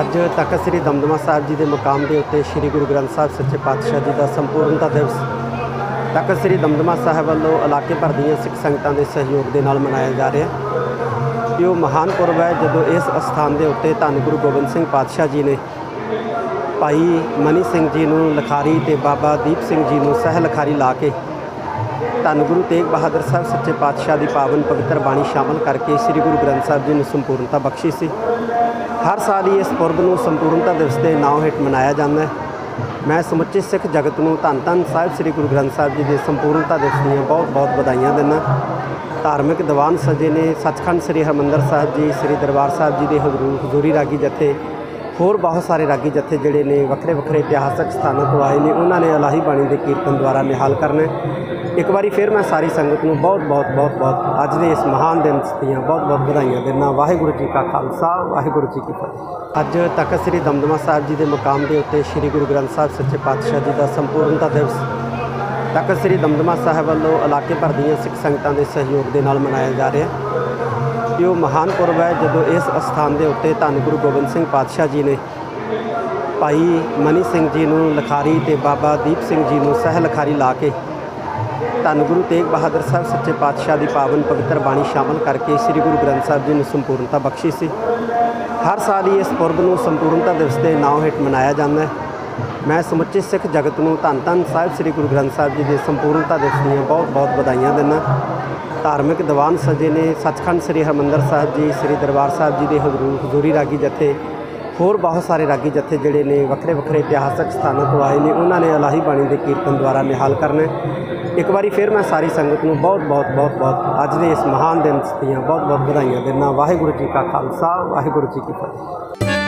ਅੱਜ ਤਖਤ ਸ੍ਰੀ ਦਮਦਮਾ ਸਾਹਿਬ ਜੀ ਦੇ ਮੁਕਾਮ ਦੇ ਉੱਤੇ ਸ੍ਰੀ ਗੁਰੂ ਗ੍ਰੰਥ ਸਾਹਿਬ ਸੱਚੇ ਪਾਤਸ਼ਾਹ ਜੀ ਦਾ ਸੰਪੂਰਨਤਾ ਦਿਵਸ ਤਖਤ ਸ੍ਰੀ ਦਮਦਮਾ ਸਾਹਿਬ ਵੱਲੋਂ ਇਲਾਕੇ ਭਰ ਦੀਆਂ ਸਿੱਖ ਸੰਗਤਾਂ ਦੇ ਸਹਿਯੋਗ ਦੇ ਨਾਲ ਮਨਾਇਆ ਜਾ ਰਿਹਾ ਹੈ। ਇਹ ਉਹ ਮਹਾਨ ਪੁਰਬ ਹੈ ਜਦੋਂ ਇਸ ਅਸਥਾਨ ਦੇ ਉੱਤੇ ਧੰਨ ਗੁਰੂ ਗੋਬਿੰਦ ਸਿੰਘ ਪਾਤਸ਼ਾਹ ਜੀ ਨੇ ਭਾਈ ਮਨੀ ਸਿੰਘ ਜੀ ਨੂੰ ਲਖਾਰੀ ਤੇ ਬਾਬਾ ਦੀਪ ਸਿੰਘ ਜੀ ਨੂੰ ਸਹਿ ਲਖਾਰੀ ਲਾ ਕੇ ਧੰਨ ਗੁਰੂ ਤੇਗ ਬਹਾਦਰ ਸਾਹਿਬ ਸੱਚੇ ਪਾਤਸ਼ਾਹ ਦੀ ਪਾਵਨ ਪਵਿੱਤਰ ਬਾਣੀ ਸ਼ਾਮਲ ਕਰਕੇ ਸ੍ਰੀ ਗੁਰੂ ਗ੍ਰੰਥ ਸਾਹਿਬ ਜੀ ਨੂੰ ਸੰਪੂਰਨਤਾ ਬਖਸ਼ੀ ਸੀ। ਹਰ ਸਾਲ ਹੀ ਇਸ ਪੁਰਬ ਨੂੰ ਸੰਪੂਰਨਤਾ ਦਿਵਸ ਦੇ ਨਾਂ ਹੇਠ ਮਨਾਇਆ ਜਾਂਦਾ ਹੈ। ਮੈਂ ਸਮੁੱਚੇ ਸਿੱਖ ਜਗਤ ਨੂੰ ਧੰਨ ਧੰਨ ਸਾਹਿਬ ਸ੍ਰੀ ਗੁਰੂ ਗ੍ਰੰਥ ਸਾਹਿਬ ਜੀ ਦੇ ਸੰਪੂਰਨਤਾ ਦਿਵਸ ਦੀਆਂ ਬਹੁਤ ਬਹੁਤ ਵਧਾਈਆਂ ਦਿੰਦਾ ਧਾਰਮਿਕ ਦੀਵਾਨ ਸਜੇ ਨੇ ਸੱਚਖੰਡ ਸ੍ਰੀ ਹਰਿਮੰਦਰ ਸਾਹਿਬ ਜੀ, ਸ੍ਰੀ ਦਰਬਾਰ ਸਾਹਿਬ ਜੀ ਦੇ ਹਜ਼ੂਰ ਹਜ਼ੂਰੀ ਰਾਗੀ ਜਥੇ ਹੋਰ ਬਹੁਤ ਸਾਰੇ ਰਾਗੀ ਜਥੇ ਜਿਹੜੇ ਨੇ ਵੱਖਰੇ ਵੱਖਰੇ ਇਤਿਹਾਸਕ ਸਥਾਨਾਂ ਤੋਂ ਆਏ ਨੇ, ਉਹਨਾਂ ਨੇ ਅਲਾਹੀ ਬਾਣੀ ਦੇ ਕੀਰਤਨ ਦੁਆਰਾ ਨਿਹਾਲ ਕਰਨਾ ਇੱਕ ਵਾਰੀ ਫਿਰ ਮੈਂ ਸਾਰੀ ਸੰਗਤ ਨੂੰ ਬਹੁਤ ਬਹੁਤ ਬਹੁਤ ਬਹੁਤ ਅੱਜ ਦੇ ਇਸ ਮਹਾਨ ਦਿਨ ਦੀਆਂ ਬਹੁਤ ਬਹੁਤ ਵਧਾਈਆਂ ਦਿੰਦਾ ਵਾਹਿਗੁਰੂ ਜੀ ਕਾ ਖਾਲਸਾ, ਵਾਹਿਗੁਰੂ ਜੀ ਕੀ ਫਤਿਹ। ਅੱਜ ਤਖਤ ਸ੍ਰੀ ਦਮਦਮਾ ਸਾਹਿਬ ਜੀ ਦੇ ਮੁਕਾਮ ਦੇ ਉੱਤੇ ਸ੍ਰੀ ਗੁਰੂ ਗ੍ਰੰਥ ਸਾਹਿਬ ਸੱਚੇ ਪਾਤਸ਼ਾਹ ਜੀ ਦਾ ਸੰਪੂਰਨਤਾ ਦਿਵਸ ਤਖਤ ਸ੍ਰੀ ਦਮਦਮਾ ਸਾਹਿਬ ਵੱਲੋਂ ਇਲਾਕੇ ਭਰ ਦੀਆਂ ਸਿੱਖ ਸੰਗਤਾਂ ਦੇ ਸਹਿਯੋਗ ਦੇ ਨਾਲ ਮਨਾਇਆ ਜਾ ਰਿਹਾ ਹੈ। ਇਹ ਉਹ ਮਹਾਨ ਪੁਰਬ ਹੈ, ਜਦੋਂ ਇਸ ਅਸਥਾਨ ਦੇ ਉੱਤੇ ਧੰਨ ਗੁਰੂ ਗੋਬਿੰਦ ਸਿੰਘ ਪਾਤਸ਼ਾਹ ਜੀ ਨੇ ਭਾਈ ਮਨੀ ਸਿੰਘ ਜੀ ਨੂੰ ਲਖਾਰੀ ਤੇ ਬਾਬਾ ਦੀਪ ਸਿੰਘ ਜੀ ਨੂੰ ਸਹਿ ਲਖਾਰੀ ਲਾ ਕੇ ਧੰਨ ਗੁਰੂ ਤੇਗ ਬਹਾਦਰ ਸਾਹਿਬ ਸੱਚੇ ਪਾਤਸ਼ਾਹ ਦੀ ਪਾਵਨ ਪਵਿੱਤਰ ਬਾਣੀ ਸ਼ਾਮਲ ਕਰਕੇ ਸ੍ਰੀ ਗੁਰੂ ਗ੍ਰੰਥ ਸਾਹਿਬ ਜੀ ਨੂੰ ਸੰਪੂਰਨਤਾ ਬਖਸ਼ੀ ਸੀ। ਹਰ ਸਾਲ ਹੀ ਇਸ ਪੁਰਬ ਨੂੰ ਸੰਪੂਰਨਤਾ ਦਿਵਸ ਦੇ ਨਾਂ ਹੇਠ ਮਨਾਇਆ ਜਾਂਦਾ ਹੈ। ਮੈਂ ਸਮੁੱਚੇ ਸਿੱਖ ਜਗਤ ਨੂੰ ਧੰਨ ਧੰਨ ਸਾਹਿਬ, ਸ੍ਰੀ ਗੁਰੂ ਗ੍ਰੰਥ ਸਾਹਿਬ ਜੀ ਦੇ ਸੰਪੂਰਨਤਾ ਦਿਵਸ ਦੀਆਂ ਬਹੁਤ ਬਹੁਤ ਵਧਾਈਆਂ ਦਿੰਦਾ। ਧਾਰਮਿਕ ਦੀਵਾਨ ਸਜੇ ਨੇ ਸੱਚਖੰਡ ਸ੍ਰੀ ਹਰਿਮੰਦਰ ਸਾਹਿਬ ਜੀ, ਸ੍ਰੀ ਦਰਬਾਰ ਸਾਹਿਬ ਜੀ ਦੇ ਹਜ਼ੂਰ, ਹਜ਼ੂਰੀ ਰਾਗੀ ਜਥੇ, ਹੋਰ ਬਹੁਤ ਸਾਰੇ ਰਾਗੀ ਜਥੇ ਜਿਹੜੇ ਨੇ ਵੱਖਰੇ ਵੱਖਰੇ ਇਤਿਹਾਸਕ ਸਥਾਨਾਂ ਤੋਂ ਆਏ ਨੇ, ਉਹਨਾਂ ਨੇ ਅਲਾਹੀ ਬਾਣੀ ਦੇ ਕੀਰਤਨ ਦੁਆਰਾ ਨਿਹਾਲ ਕਰਨਾ ਇੱਕ ਵਾਰੀ ਫਿਰ ਮੈਂ ਸਾਰੀ ਸੰਗਤ ਨੂੰ ਬਹੁਤ ਬਹੁਤ ਬਹੁਤ ਬਹੁਤ ਅੱਜ ਦੇ ਇਸ ਮਹਾਨ ਦਿਨ ਦੀਆਂ ਬਹੁਤ ਬਹੁਤ ਵਧਾਈਆਂ ਦਿੰਦਾ। ਵਾਹਿਗੁਰੂ ਜੀ ਕਾ ਖਾਲਸਾ, ਵਾਹਿਗੁਰੂ ਜੀ ਕੀ ਫਤਿਹ।